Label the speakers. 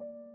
Speaker 1: you